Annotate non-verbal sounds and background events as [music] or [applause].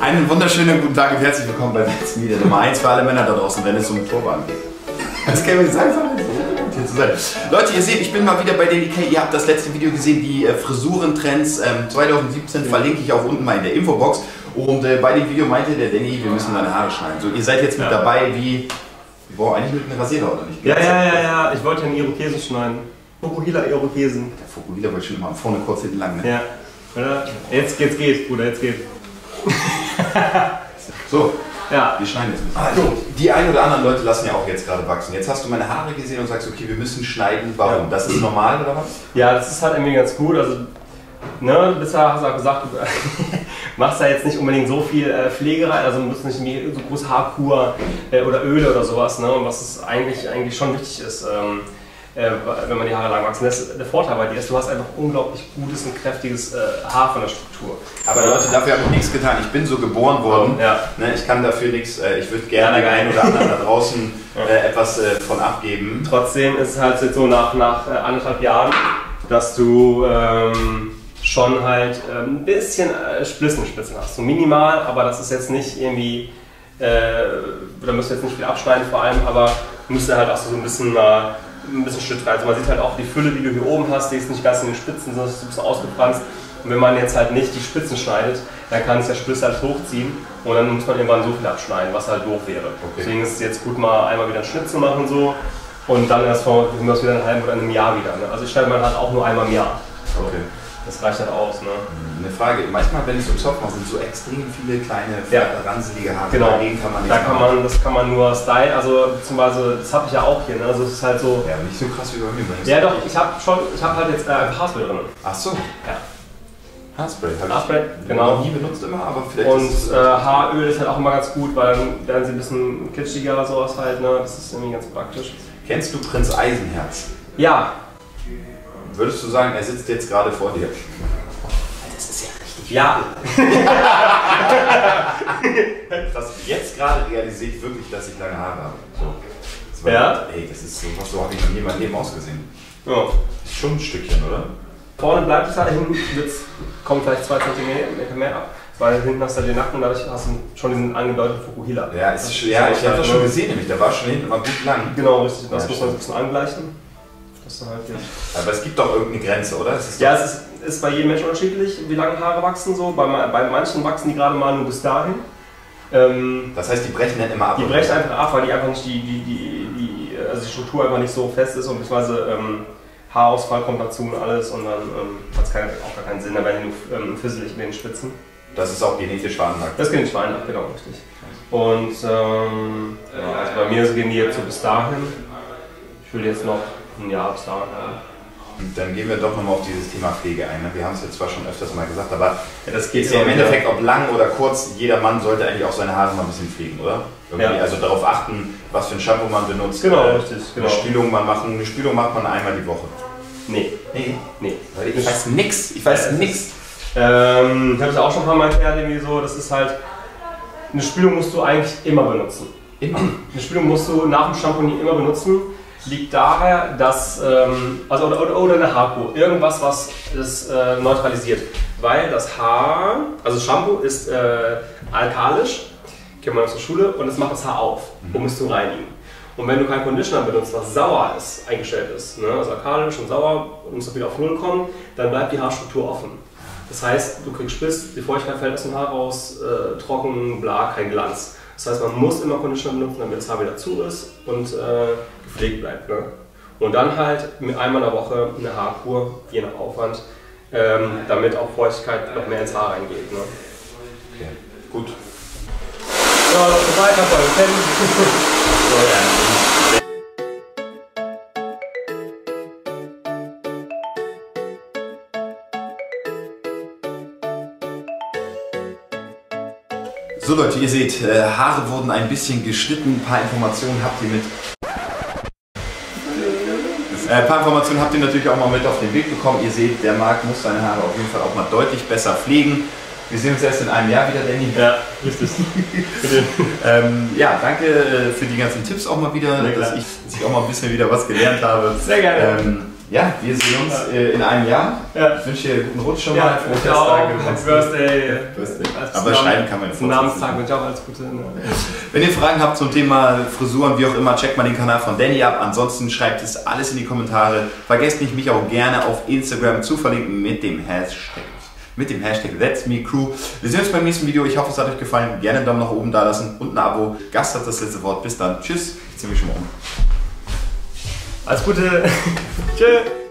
Einen wunderschönen guten Tag und herzlich willkommen bei letzten Video Nummer 1 für alle Männer da draußen, wenn es um Turban geht. Das kann ich sagen, hier zu sein. Leute, ihr seht, ich bin mal wieder bei DDK. Ihr habt das letzte Video gesehen, die äh, Frisurentrends ähm, 2017 verlinke ich auch unten mal in der Infobox. Und äh, bei dem Video meinte der Danny, wir müssen deine Haare schneiden. So, ihr seid jetzt mit Ja. dabei wie. Boah, eigentlich mit einem Rasierer oder nicht? Ja, ja, ja, ja, ich wollte einen Irokesen schneiden. Fukuhila Irokesen. Der Fokuhila wollte schon immer vorne kurz hinten lang. Ne? Ja. Oder? Jetzt geht's, geht, Bruder, jetzt geht. So, Ja. wir schneiden jetzt ein bisschen. Also, die ein oder anderen Leute lassen ja auch jetzt gerade wachsen. Jetzt hast du meine Haare gesehen und sagst, okay, wir müssen schneiden. Warum? Ja. Das ist normal oder was? Ja, das ist halt irgendwie ganz gut. Also, ne, bisher hast du auch gesagt, du [laughs] machst da jetzt nicht unbedingt so viel äh, Pflege rein, also du musst nicht mehr so große Haarkur äh, oder Öle oder sowas, ne, und was es eigentlich, eigentlich schon wichtig ist. Ähm, äh, wenn man die Haare lang wachsen lässt. Der Vorteil bei dir ist, du hast einfach unglaublich gutes und kräftiges äh, Haar von der Struktur. Aber Leute, dafür habe ich nichts getan. Ich bin so geboren worden. Ja. Ne, ich kann dafür nichts. Äh, ich würde gerne Ja, einen oder anderen da draußen äh, etwas äh, von abgeben. Trotzdem ist es halt so nach, nach äh, anderthalb Jahren, dass du ähm, schon halt ein bisschen äh, Splissenspitzen hast. So minimal, aber das ist jetzt nicht irgendwie, da müsst ihr jetzt nicht viel abschneiden vor allem, aber müsst ihr halt auch so ein bisschen, äh, ein bisschen rein. Also man sieht halt auch die Fülle, die du hier oben hast, die ist nicht ganz in den Spitzen, sondern ist ein bisschen ausgefranst. Und wenn man jetzt halt nicht die Spitzen schneidet, dann kann es der Spliss halt hochziehen und dann muss man irgendwann so viel abschneiden, was halt doof wäre. Deswegen ist es jetzt gut, mal einmal wieder einen Schnitt zu machen so und dann erst vor wir wieder in einem halben oder in einem Jahr wieder. Ne? Also ich schneide man halt auch nur einmal im Jahr. So. Okay. Das reicht halt aus. Ne? Eine Frage. Manchmal, wenn ich so Zoff mache, sind so extrem viele kleine, Ja. ranselige Haare. Genau. Denen kann man nicht Da kann machen. man, das kann man nur style, also beziehungsweise das habe ich ja auch hier. Ne? Also es ist halt so. Ja, nicht so krass wie bei mir. Ja doch, ich habe schon, ich habe halt jetzt äh, ein Haarspray drin. Ach so. Ja. Haarspray. Hab Haarspray, ich genau. noch nie benutzt immer, aber vielleicht Und ist äh, Haaröl ist halt auch immer ganz gut, weil dann werden sie ein bisschen kitschiger sowas halt. Ne? Das ist irgendwie ganz praktisch. Kennst du Prinz Eisenherz? Ja, Würdest du sagen, er sitzt jetzt gerade vor dir? Das ist ja richtig. ja, [laughs] Das jetzt gerade realisiert wirklich, dass ich lange Haare habe. So. Das war, Ja? Ey, das ist so, was so habe ich noch nie in meinem Leben ausgesehen. ja. Das ist schon ein Stückchen, oder? Vorne bleibt es halt, hinten wird's, kommt vielleicht zwei Zentimeter mehr ab. Weil hinten hast du halt den Nacken und dadurch hast du schon diesen angedeuteten Fukuhila. Ja, ist, ja ich habe das schon gesehen, nämlich. Der war schon hinten mal gut lang. Genau, richtig. Das Ja, muss man ein bisschen angleichen. Halt Aber es gibt doch irgendeine Grenze, oder? Es ist ja, es ist, ist bei jedem Menschen unterschiedlich, wie lange Haare wachsen. So. Bei, bei manchen wachsen die gerade mal nur bis dahin. Ähm, das heißt, die brechen dann immer ab. die brechen einfach ab, weil die einfach nicht die, die, die, die, also die Struktur einfach nicht so fest ist und beziehungsweise ähm, Haarausfall kommt dazu und alles und dann ähm, hat es auch gar keinen Sinn, dann werden die nur ähm, fisselig in den Spitzen. Das ist auch genetisch veranlagt. Das geht nicht Schwein ab, genau, richtig. Und ähm, ja, also bei mir gehen die jetzt so bis dahin. Ich will jetzt noch ein Jahr bis dahin haben. Und dann gehen wir doch nochmal auf dieses Thema Pflege ein. ne? Wir haben es jetzt zwar schon öfters mal gesagt, aber Ja, das ist ja im Endeffekt, ob lang oder kurz, jeder Mann sollte eigentlich auch seine Haare mal ein bisschen pflegen, oder? Ja. Also darauf achten, was für ein Shampoo man benutzt. Genau, äh, richtig, genau. Eine Spülung man machen. Eine Spülung macht man einmal die Woche. Nee, Nee. nee. Ich weiß nix. Ich weiß Ja, nix. Ähm, ich habe es auch schon ein paar Mal erklärt, irgendwie so, das ist halt, eine Spülung musst du eigentlich immer benutzen. Immer. Eine Spülung musst du nach dem Shampoo nie immer benutzen. Liegt daher, dass, ähm, also oder, oder, oder eine Haarkur, irgendwas, was es äh, neutralisiert. Weil das Haar, also Shampoo ist äh, alkalisch, kennt man aus der Schule, und es macht das Haar auf, um es zu reinigen. Und wenn du keinen Conditioner benutzt, was sauer ist, eingestellt ist, ne, also alkalisch und sauer, und muss wieder auf Null kommen, dann bleibt die Haarstruktur offen. Das heißt, du kriegst Spiss, die Feuchtigkeit fällt aus dem Haar raus, äh, trocken, bla, kein Glanz. Das heißt, man muss immer Conditioner benutzen, damit das Haar wieder zu ist und äh, gepflegt bleibt. Ne? Und dann halt mit einmal in der Woche eine Haarkur, je nach Aufwand, ähm, damit auch Feuchtigkeit noch mehr ins Haar reingeht. Ne? Okay. Gut. [laughs] So, weiter beim Pennen. So Leute, ihr seht, äh, Haare wurden ein bisschen geschnitten. Ein paar Informationen habt ihr mit. Äh, ein paar Informationen habt ihr natürlich auch mal mit auf den Weg bekommen. Ihr seht, der Marc muss seine Haare auf jeden Fall auch mal deutlich besser pflegen. Wir sehen uns erst in einem Jahr wieder, Danny. Ja, richtig. [laughs] Ähm, ja, danke äh, für die ganzen Tipps auch mal wieder, dass ich, dass ich auch mal ein bisschen wieder was gelernt habe. Sehr gerne. Ähm, Ja, wir sehen uns äh, in einem Jahr. Ja. Ich wünsche dir einen guten Rutsch schon mal. wünsche auch Happy Birthday. Birthday. Aber schreiben kann man Zum Namenstag wünsche ich auch alles Gute. Ne? [laughs] Wenn ihr Fragen habt zum Thema Frisuren, wie auch immer, checkt mal den Kanal von Danny ab. Ansonsten schreibt es alles in die Kommentare. Vergesst nicht, mich auch gerne auf Instagram zu verlinken mit dem Hashtag. Mit dem Hashtag That's Me Crew. Wir sehen uns beim nächsten Video. Ich hoffe, es hat euch gefallen. Gerne einen Daumen nach oben da lassen und ein Abo. Gast hat das letzte Wort. Bis dann. Tschüss. Ich ziehe mich schon mal um. Alles Gute. [laughs] Tschö.